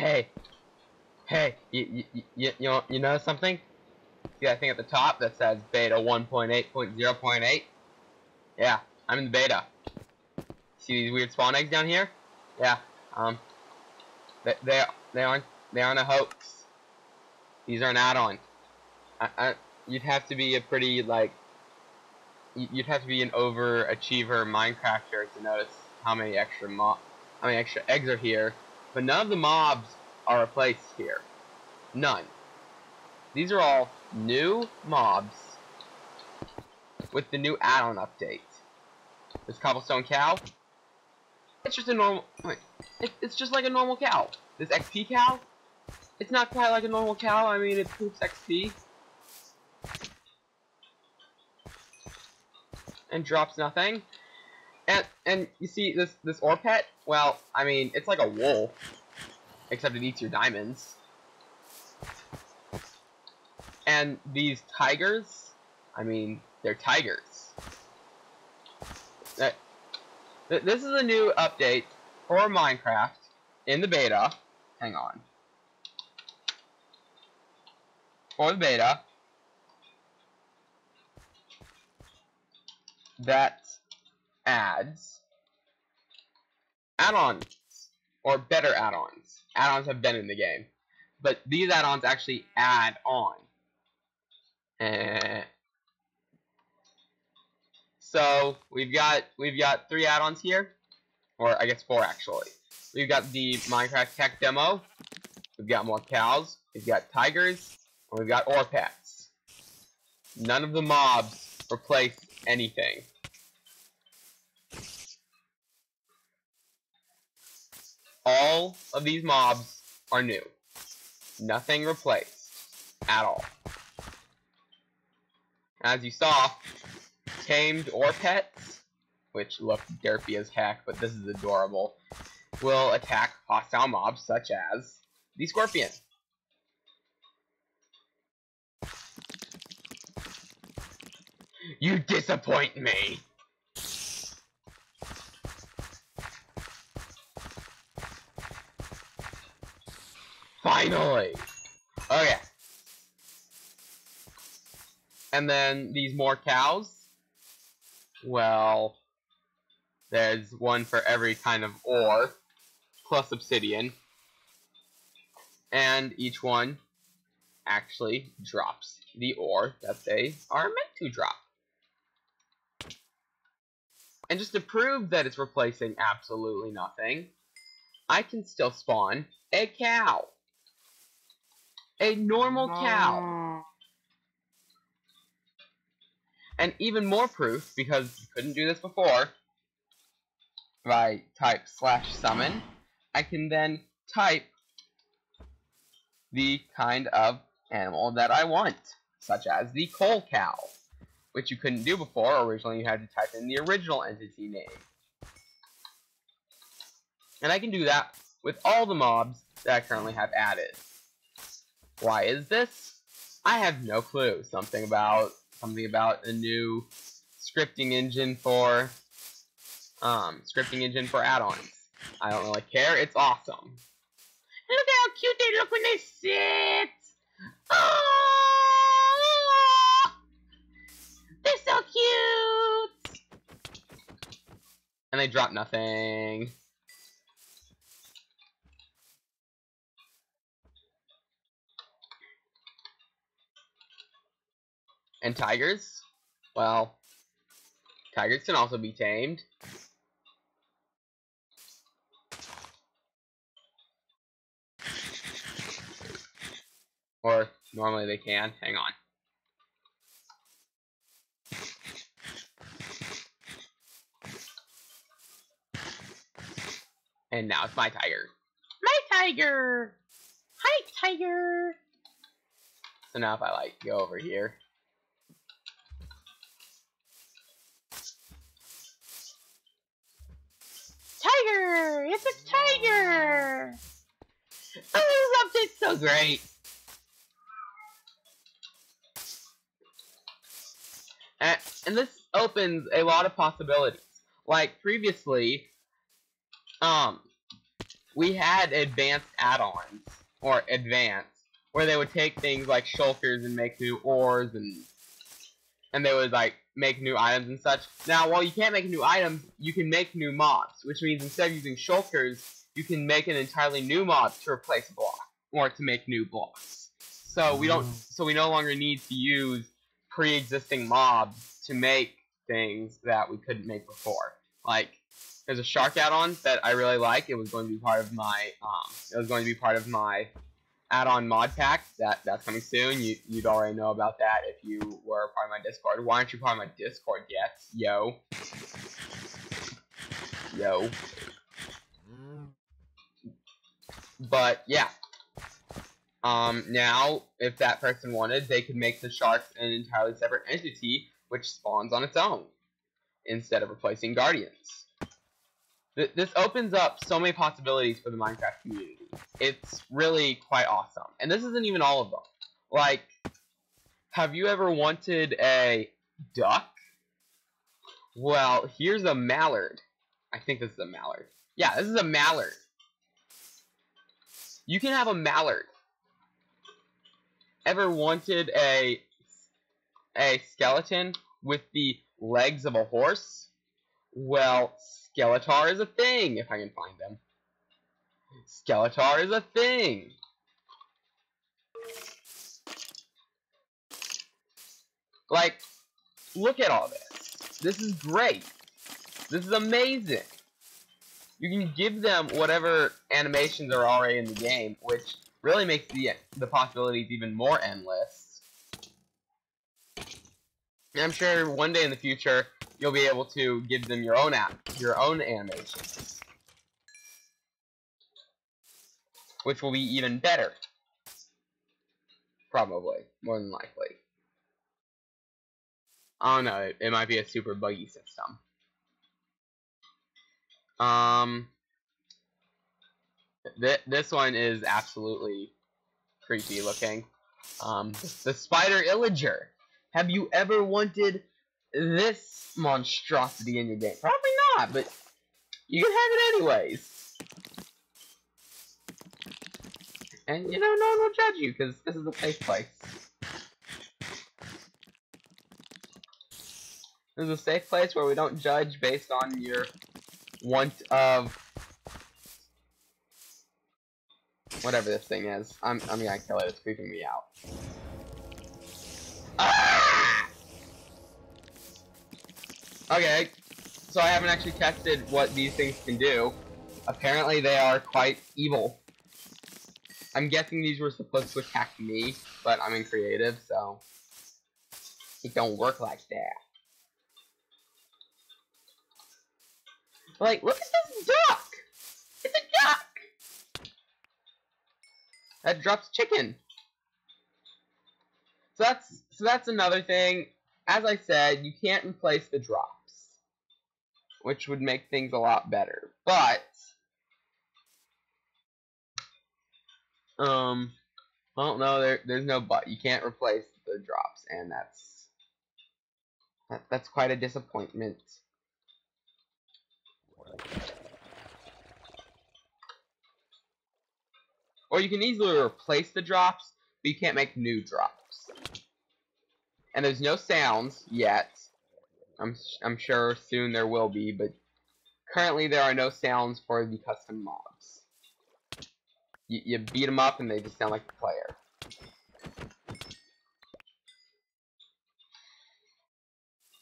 Hey, hey, you you you you know, you something? See that thing at the top that says beta 1.8.0.8? Yeah, I'm in the beta. See these weird spawn eggs down here? Yeah, um, they they they aren't they aren't a hoax. These are an add-on. I, I, you'd have to be a pretty like you'd have to be an overachiever Minecrafter to notice how many extra mob how many extra eggs are here. But none of the mobs are replaced here. None. These are all new mobs with the new add-on update. This cobblestone cow. It's just a normal. Wait, it, it's just like a normal cow. This XP cow. It's not quite like a normal cow. I mean, it poops XP. And drops nothing. And and you see this this ore pet? Well, I mean, it's like a wolf, except it eats your diamonds. And these tigers, I mean, they're tigers. This is a new update for Minecraft in the beta. Hang on. For the beta. That adds add-ons or better add-ons. Add-ons have been in the game, but these add-ons actually add on. Eh. so we've got we've got three add-ons here, or I guess four actually. We've got the Minecraft Tech demo. We've got more cows. We've got tigers. And we've got ore pets. None of the mobs replace anything. All of these mobs are new. Nothing replaced at all. As you saw, tamed ore pets, which look derpy as heck, but this is adorable, will attack hostile mobs such as the scorpion. You disappoint me! Finally! Okay. And then these more cows. Well, there's one for every kind of ore, plus obsidian. And each one actually drops the ore that they are meant to drop. And just to prove that it's replacing absolutely nothing, I can still spawn a cow. A normal cow. Oh. And even more proof, because you couldn't do this before, if I type slash summon, I can then type the kind of animal that I want, such as the coal cow, which you couldn't do before. Originally, you had to type in the original entity name. And I can do that with all the mobs that I currently have added. Why is this? I have no clue. Something about something about a new scripting engine for um scripting engine for add-ons. I don't really care. It's awesome. Look how cute they look when they sit. Oh, they're so cute. And they drop nothing. And tigers? Well, tigers can also be tamed. Or normally they can. Hang on. And now it's my tiger. My tiger! Hi, tiger! So now if I like go over here. Tiger! It's a tiger! Oh, this update's great! And, and this opens a lot of possibilities. Like previously, um, we had advanced add-ons or advanced where they would take things like shulkers and make new ores and and they would like make new items and such. Now, while you can't make new items, you can make new mobs, which means instead of using shulkers, you can make an entirely new mob to replace a block or to make new blocks. So we don't so we no longer need to use pre-existing mobs to make things that we couldn't make before. Like there's a shark add-on that I really like. It was going to be part of my um it was going to be part of my add-on mod pack that that's coming soon. You you'd already know about that if you were part of my Discord. Why aren't you part of my Discord yet, yo? Yo. But yeah. Um, now, if that person wanted, they could make the sharks an entirely separate entity, which spawns on its own, instead of replacing guardians. Th this opens up so many possibilities for the Minecraft community. It's really quite awesome. And this isn't even all of them. Like, have you ever wanted a duck? Well, here's a mallard. I think this is a mallard. Yeah, this is a mallard. You can have a mallard. Ever wanted a a skeleton with the legs of a horse? Well, Skeletor is a thing, if I can find them. Skeletor is a thing. Like, look at all this. This is great. This is amazing. You can give them whatever animations are already in the game, which really makes the the possibilities even more endless. And I'm sure one day in the future you'll be able to give them your own app, your own animations, which will be even better. Probably, more than likely. I don't know. It, it might be a super buggy system. Um, th this one is absolutely creepy looking. Um, the spider illager. Have you ever wanted this monstrosity in your game? Probably not, but you can have it anyways. And you know, no one will judge you because this is a safe place. This is a safe place where we don't judge based on your want of whatever this thing is. I'm I'm gonna kill it. It's creeping me out. Ah! Okay, so I haven't actually tested what these things can do. Apparently they are quite evil. I'm guessing these were supposed to attack me, but I'm in creative, so it don't work like that. Like, look at this duck! It's a duck! That drops chicken. So that's so that's another thing. As I said, you can't replace the drops, which would make things a lot better. But um, don't know. There, there's no but. You can't replace the drops, and that's that, that's quite a disappointment. Or you can easily replace the drops, but you can't make new drops. And there's no sounds yet. I'm I'm sure soon there will be, but currently there are no sounds for the custom mobs. You, you beat them up and they just sound like the player.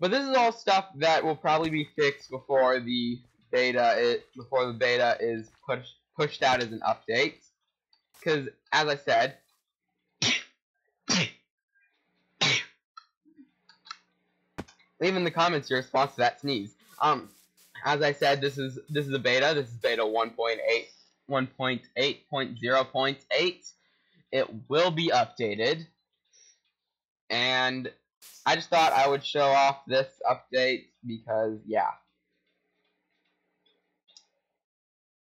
But this is all stuff that will probably be fixed before the beta it before the beta is pushed pushed out as an update. Because as I said, leave in the comments your response to that sneeze. Um, as I said, this is this is a beta. This is beta 1.8 1.8.0.8. It will be updated, and I just thought I would show off this update because yeah.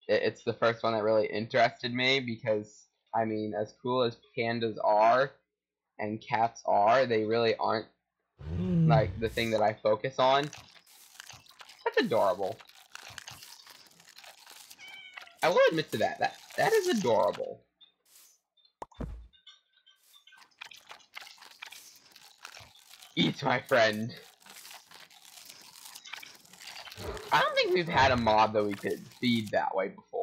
it's the first one that really interested me because I mean, as cool as pandas are and cats are, they really aren't hmm. like the thing that I focus on. That's adorable. I will admit to that. That that is adorable. Eat, my friend. I don't think we've had a mob that we could feed that way before.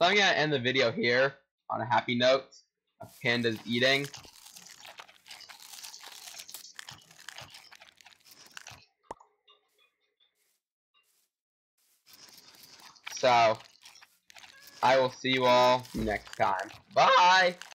So I'm gonna end the video here on a happy note of pandas eating. So, I will see you all next time. Bye!